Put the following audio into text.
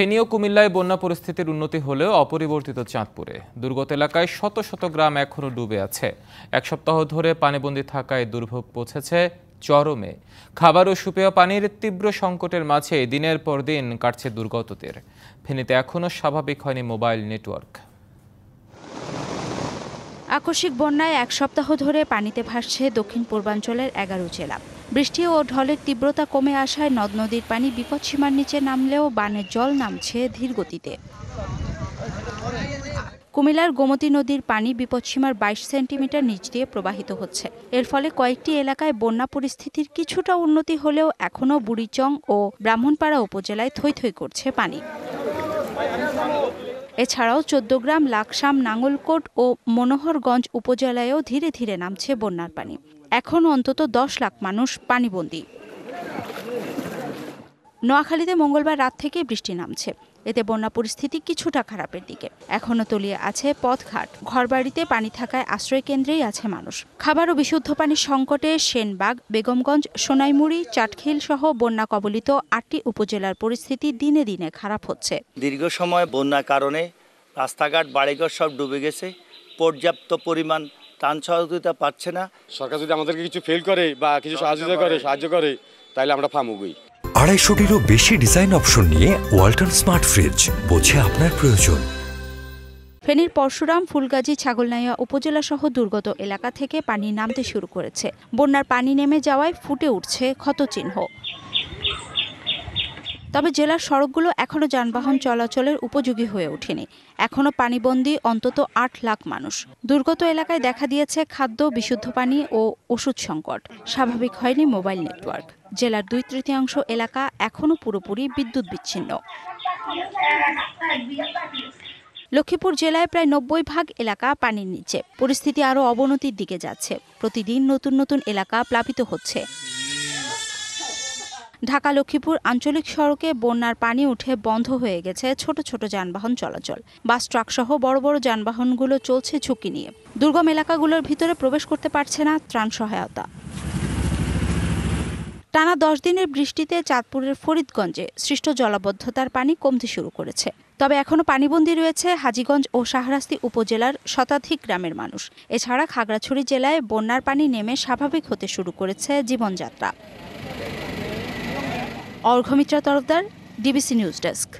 ফেনী ও কুমিল্লায় বন্যা পরিস্থিতির উন্নতি হলেও অপরিবর্তিত চাঁদপুরে। দুর্গত এলাকায় শত শত গ্রাম এখনও ডুবে আছে। এক সপ্তাহ ধরে পানিবন্দী থাকায় দুর্ভোগ পৌঁছেছে চরমে। খাবার ও সুপেয় পানির তীব্র সংকটের মাঝে দিনের পর দিন কাটছে দুর্গতদের। ফেনীতে এখনও স্বাভাবিক হয়নি মোবাইল নেটওয়ার্ক। আকস্মিক বন্যায় এক সপ্তাহ ধরে পানিতে ভাসছে দক্ষিণ পূর্বাঞ্চলের এগারো জেলা। বৃষ্টি ও ঢলের তীব্রতা কমে আসায় নদ নদীর পানি বিপদসীমার নিচে নামলেও বানের জল নামছে ধীর গতিতে। কুমিল্লার গোমতী নদীর পানি বিপদসীমার বাইশ সেন্টিমিটার নিচ দিয়ে প্রবাহিত হচ্ছে। এর ফলে কয়েকটি এলাকায় বন্যা পরিস্থিতির কিছুটা উন্নতি হলেও এখনও বুড়িচং ও ব্রাহ্মণপাড়া উপজেলায় থই করছে পানি। এছাড়াও চোদ্দগ্রাম লাকসাম নাঙ্গলকোট ও মনোহরগঞ্জ উপজেলায়ও ধীরে ধীরে নামছে বন্যার পানি। এখন অন্তত দশ লাখ মানুষ পানিবন্দী। নোয়াখালীতে মঙ্গলবার রাত থেকে বৃষ্টি নামছে। এতে বন্যা পরিস্থিতি কিছুটা খারাপের দিকে। এখনও তলিয়ে আছে পথঘাট। ঘরবাড়িতে পানি থাকায় আশ্রয় কেন্দ্রেই আছে মানুষ। খাবার ও বিশুদ্ধ পানির সংকটে সেনবাগ বেগমগঞ্জ সোনাইমুড়ি চাটখিল সহ বন্যা কবলিত আটটি উপজেলার পরিস্থিতি দিনে দিনে খারাপ হচ্ছে। দীর্ঘ সময় বন্যার কারণে রাস্তাঘাট বাড়িঘর সব ডুবে গেছে। পর্যাপ্ত পরিমাণ ত্রাণ সহযোগিতা পাচ্ছে না। সরকার যদি আমাদেরকে কিছু ফেল করে বা কিছু সাহায্য করে সাহায্য করে তাহলে আমরা ফার্মুগই আড়াইশোটিরও বেশি ডিজাইন অপশন নিয়ে ওয়ালটন স্মার্ট ফ্রিজ বোঝে আপনার প্রয়োজন। ফেনীর পরশুরাম, ফুলগাজী, ছাগলনাইয়া উপজেলা সহ দুর্গত এলাকা থেকে পানি নামতে শুরু করেছে। বন্যার পানি নেমে যাওয়ায় ফুটে উঠছে ক্ষতচিহ্ন। তবে জেলার সড়কগুলো এখনও যানবাহন চলাচলের উপযোগী হয়ে ওঠেনি। এখনও পানিবন্দী, অন্তত আট লাখ মানুষ। দুর্গত এলাকায় দেখা দিয়েছে খাদ্য, বিশুদ্ধ পানি ও ওষুধ সংকট। স্বাভাবিক হয়নি মোবাইল নেটওয়ার্ক। জেলার দুই তৃতীয়াংশ এলাকা এখনও পুরোপুরি বিদ্যুৎ বিচ্ছিন্ন লক্ষ্মীপুর জেলায় প্রায় নব্বই ভাগ এলাকা পানির নিচে। পরিস্থিতি আরও অবনতির দিকে যাচ্ছে। প্রতিদিন নতুন নতুন এলাকা প্লাবিত হচ্ছে। ঢাকা লক্ষ্মীপুর আঞ্চলিক সড়কে বন্যার পানি উঠে বন্ধ হয়ে গেছে ছোট ছোট যানবাহন চলাচল। বাস, ট্রাক সহ বড় বড় যানবাহনগুলো চলছে ঝুঁকি নিয়ে। দুর্গম এলাকাগুলোর ভিতরে প্রবেশ করতে পারছে না ত্রাণ সহায়তা। টানা দশ দিনের বৃষ্টিতে চাঁদপুরের ফরিদগঞ্জে সৃষ্ট জলাবদ্ধতার পানি কমতে শুরু করেছে। তবে এখনও পানিবন্দী রয়েছে হাজীগঞ্জ ও শাহরাস্তি উপজেলার শতাধিক গ্রামের মানুষ। এছাড়া খাগড়াছড়ি জেলায় বন্যার পানি নেমে স্বাভাবিক হতে শুরু করেছে জীবনযাত্রা। Arghamitra Tarafdar DBC news desk